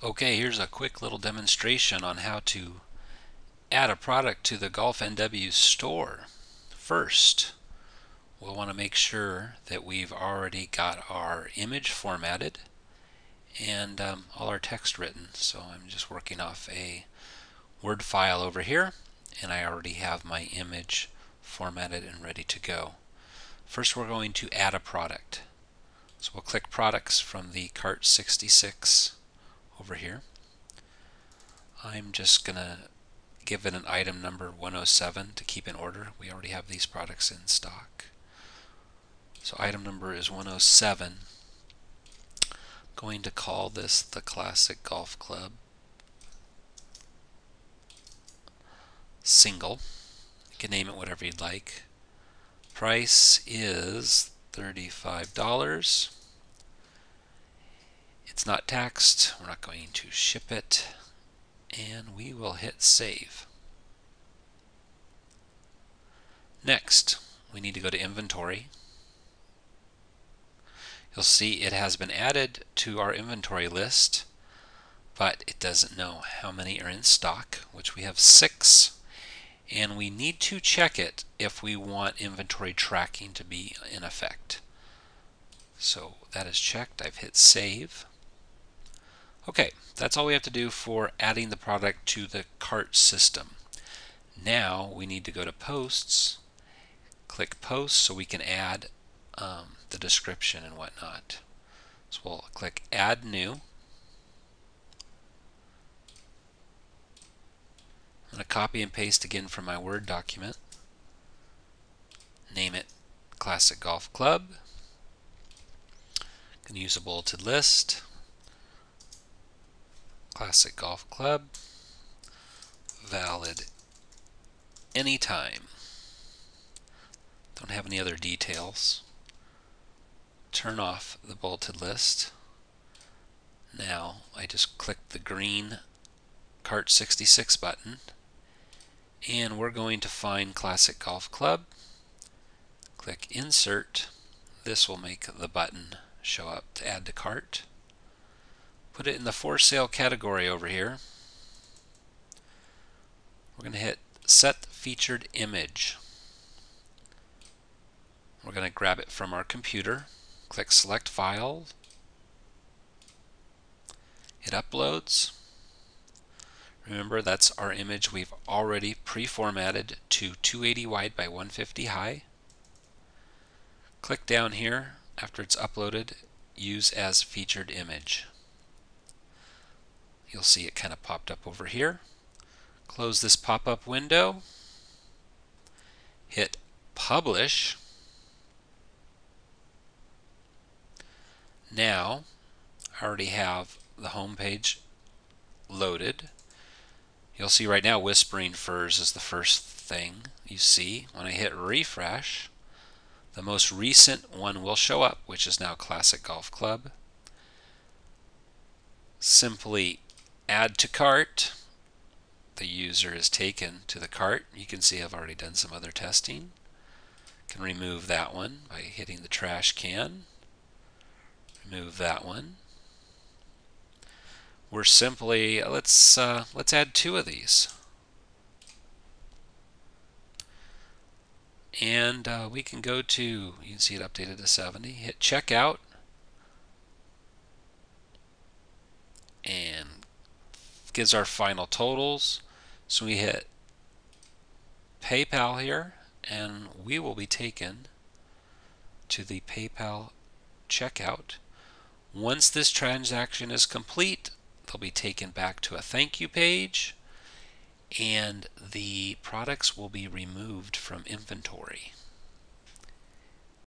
Okay, here's a quick little demonstration on how to add a product to the Golf NW store. First, we'll want to make sure that we've already got our image formatted and um, all our text written. So I'm just working off a Word file over here and I already have my image formatted and ready to go. First we're going to add a product. So we'll click products from the Cart66 over here. I'm just going to give it an item number 107 to keep in order. We already have these products in stock. So item number is 107. going to call this the Classic Golf Club single. You can name it whatever you'd like. Price is $35. It's not taxed. We're not going to ship it. And we will hit save. Next, we need to go to inventory. You'll see it has been added to our inventory list, but it doesn't know how many are in stock, which we have six. And we need to check it if we want inventory tracking to be in effect. So that is checked. I've hit save. Okay, that's all we have to do for adding the product to the cart system. Now we need to go to posts, click posts so we can add um, the description and whatnot. So we'll click add new. I'm going to copy and paste again from my Word document. Name it Classic Golf Club. Can use a bulleted list. Classic Golf Club. Valid anytime. Don't have any other details. Turn off the bulleted list. Now I just click the green Cart66 button and we're going to find Classic Golf Club. Click Insert. This will make the button show up to add to cart put it in the for sale category over here. We're going to hit set featured image. We're going to grab it from our computer, click select file, it uploads. Remember that's our image we've already pre-formatted to 280 wide by 150 high. Click down here after it's uploaded, use as featured image. You'll see it kind of popped up over here. Close this pop-up window. Hit Publish. Now, I already have the home page loaded. You'll see right now Whispering Firs is the first thing you see. When I hit refresh, the most recent one will show up, which is now Classic Golf Club. Simply add to cart, the user is taken to the cart. You can see I've already done some other testing. Can remove that one by hitting the trash can. Remove that one. We're simply let's uh, let's add two of these. And uh, we can go to, you can see it updated to 70, hit checkout, and gives our final totals. So we hit PayPal here and we will be taken to the PayPal checkout. Once this transaction is complete, they'll be taken back to a thank you page and the products will be removed from inventory.